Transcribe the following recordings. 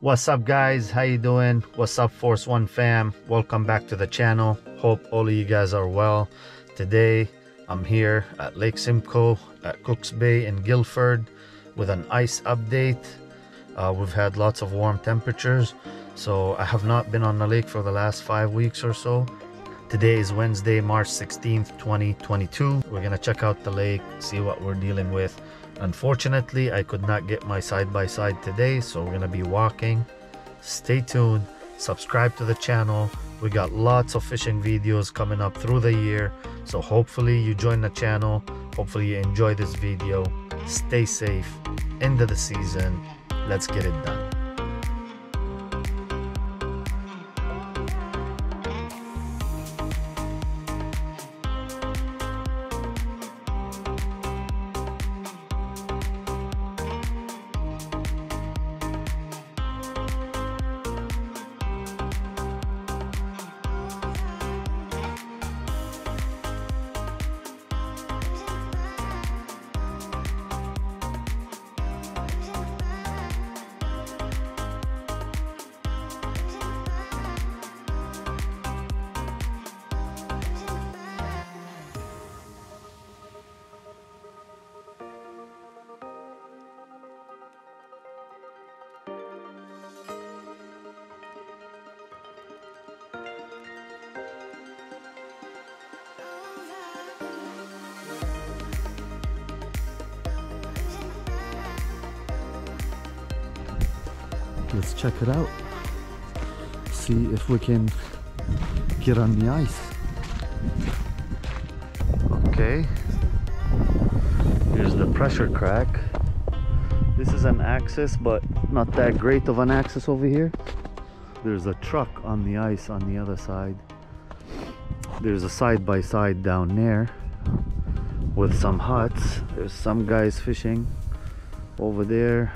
What's up guys? How you doing? What's up Force One fam? Welcome back to the channel. Hope all of you guys are well. Today I'm here at Lake Simcoe at Cooks Bay in Gilford with an ice update. Uh, we've had lots of warm temperatures so I have not been on the lake for the last five weeks or so. Today is Wednesday, March 16th, 2022. We're gonna check out the lake, see what we're dealing with. Unfortunately, I could not get my side-by-side -side today, so we're gonna be walking. Stay tuned, subscribe to the channel. We got lots of fishing videos coming up through the year, so hopefully you join the channel. Hopefully you enjoy this video. Stay safe, end of the season. Let's get it done. Let's check it out. See if we can get on the ice. Okay. Here's the pressure crack. This is an access but not that great of an access over here. There's a truck on the ice on the other side. There's a side-by-side -side down there with some huts. There's some guys fishing over there.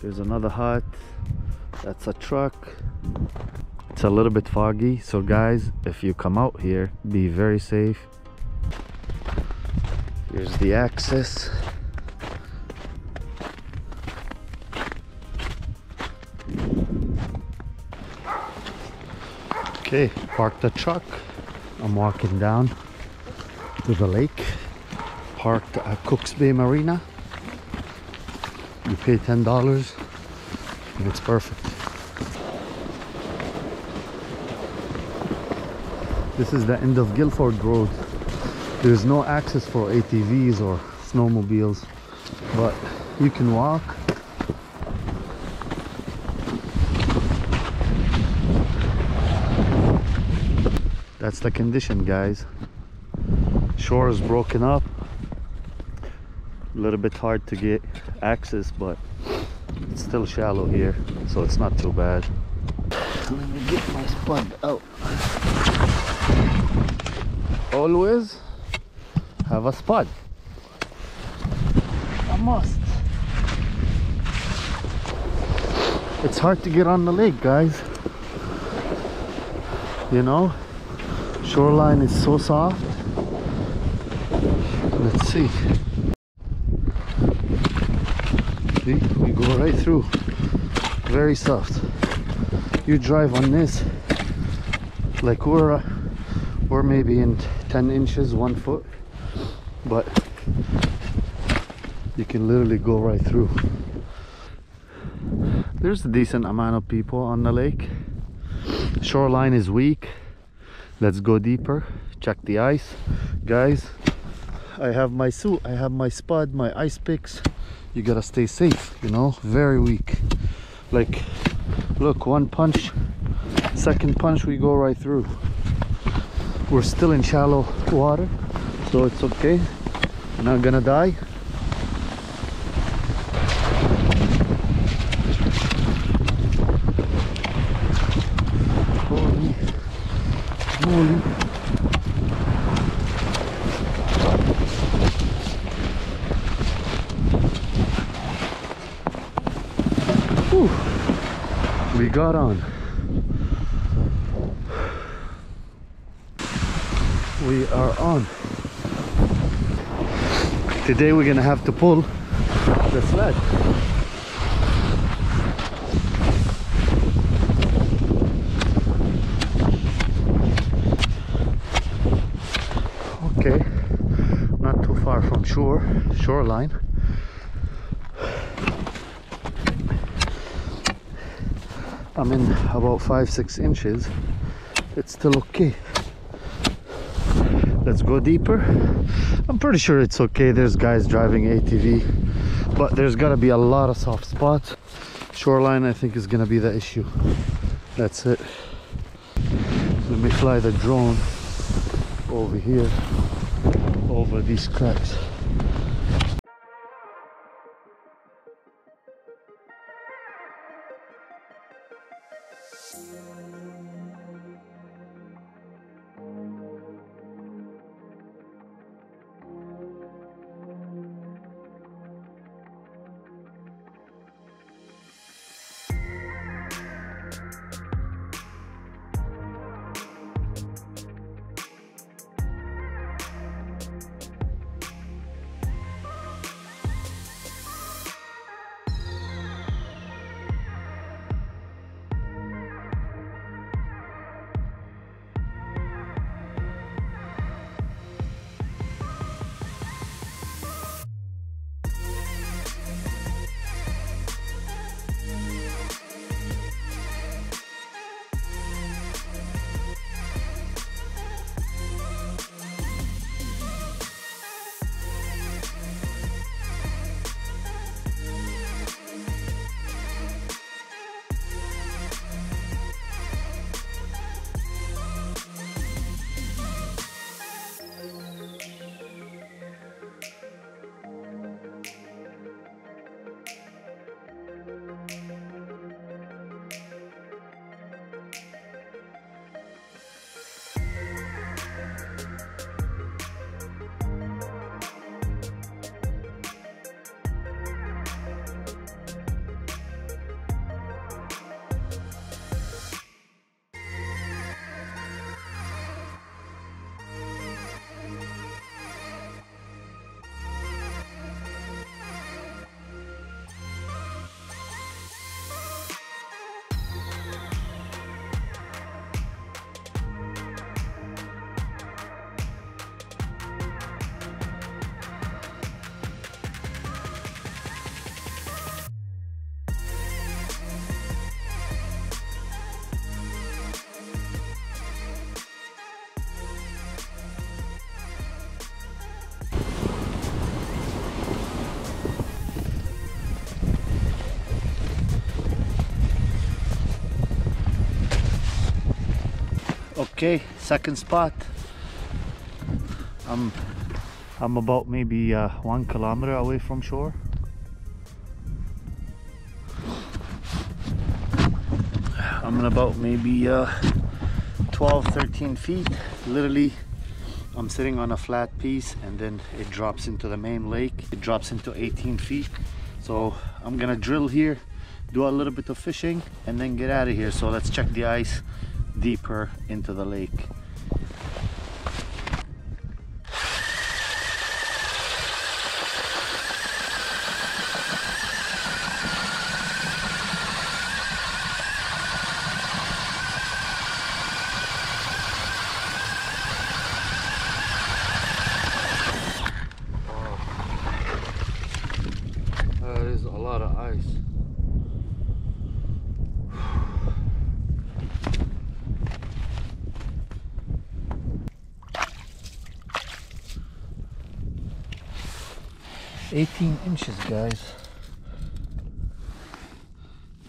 There's another hut that's a truck. It's a little bit foggy. So guys if you come out here be very safe. Here's the access okay park the truck. I'm walking down to the lake. Parked at cooks bay marina. You pay ten dollars and it's perfect This is the end of Gilford Road. There's no access for ATVs or snowmobiles, but you can walk. That's the condition, guys. Shore is broken up. A little bit hard to get access, but it's still shallow here, so it's not too bad. Let me get my spud out always have a spud. A must. It's hard to get on the lake guys. You know shoreline is so soft. Let's see. See we go right through. Very soft. You drive on this like we're we're maybe in 10 inches one foot. But you can literally go right through. There's a decent amount of people on the lake. Shoreline is weak. Let's go deeper. Check the ice. Guys i have my suit i have my spud my ice picks. You gotta stay safe you know? Very weak. Like look one punch second punch we go right through we're still in shallow water so it's okay. We're not gonna die. Holy Whew. we got on we are on. Today we're gonna have to pull the sled. Okay not too far from shore shoreline. I'm in about five six inches. It's still okay. Let's go deeper. I'm pretty sure it's okay. There's guys driving ATV, but there's gotta be a lot of soft spots. Shoreline, I think, is gonna be the issue. That's it. Let me fly the drone over here, over these cracks. Okay second spot. I'm i'm about maybe uh, one kilometer away from shore. I'm about maybe uh, 12 13 feet. Literally i'm sitting on a flat piece and then it drops into the main lake. It drops into 18 feet. So i'm gonna drill here do a little bit of fishing and then get out of here. So let's check the ice deeper into the lake. That is a lot of ice. 18 inches guys.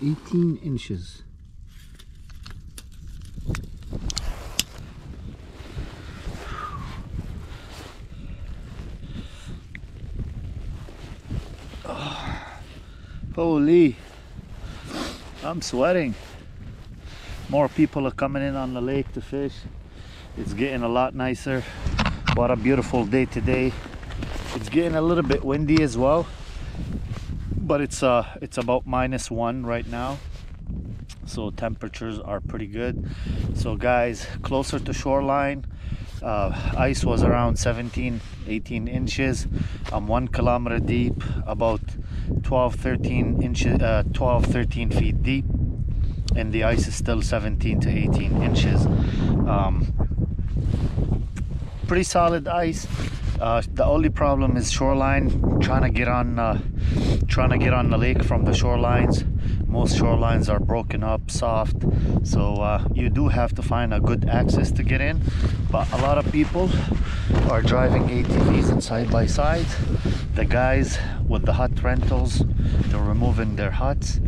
18 inches. Holy. I'm sweating. More people are coming in on the lake to fish. It's getting a lot nicer. What a beautiful day today it's getting a little bit windy as well but it's uh it's about minus one right now. So temperatures are pretty good. So guys closer to shoreline uh, ice was around 17 18 inches. I'm one kilometer deep about 12 13 inches uh, 12 13 feet deep. And the ice is still 17 to 18 inches. Um, pretty solid ice uh, the only problem is shoreline trying to get on uh, trying to get on the lake from the shorelines. Most shorelines are broken up soft so uh, you do have to find a good access to get in but a lot of people are driving ATVs and side by sides the guys with the hut rentals they're removing their huts.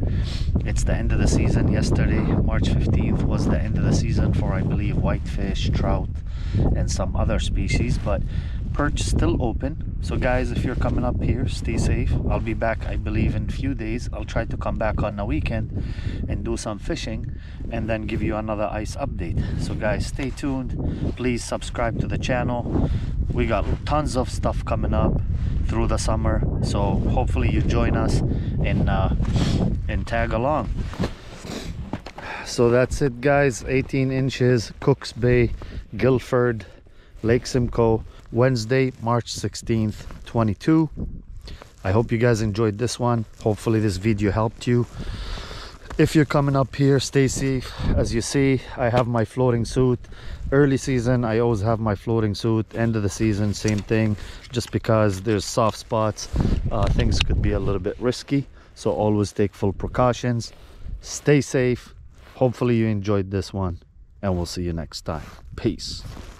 It's the end of the season. Yesterday March 15th was the end of the season for I believe whitefish trout and some other species but perch still open. So guys if you're coming up here stay safe. I'll be back i believe in a few days. I'll try to come back on a weekend and do some fishing and then give you another ice update. So guys stay tuned. Please subscribe to the channel. We got tons of stuff coming up through the summer. So hopefully you join us and uh and tag along. So that's it guys. 18 inches cooks bay gilford lake simcoe wednesday march 16th 22 i hope you guys enjoyed this one. Hopefully this video helped you. If you're coming up here stay safe. As you see i have my floating suit. Early season i always have my floating suit. End of the season same thing. Just because there's soft spots uh, things could be a little bit risky. So always take full precautions. Stay safe. Hopefully you enjoyed this one. And we'll see you next time. Peace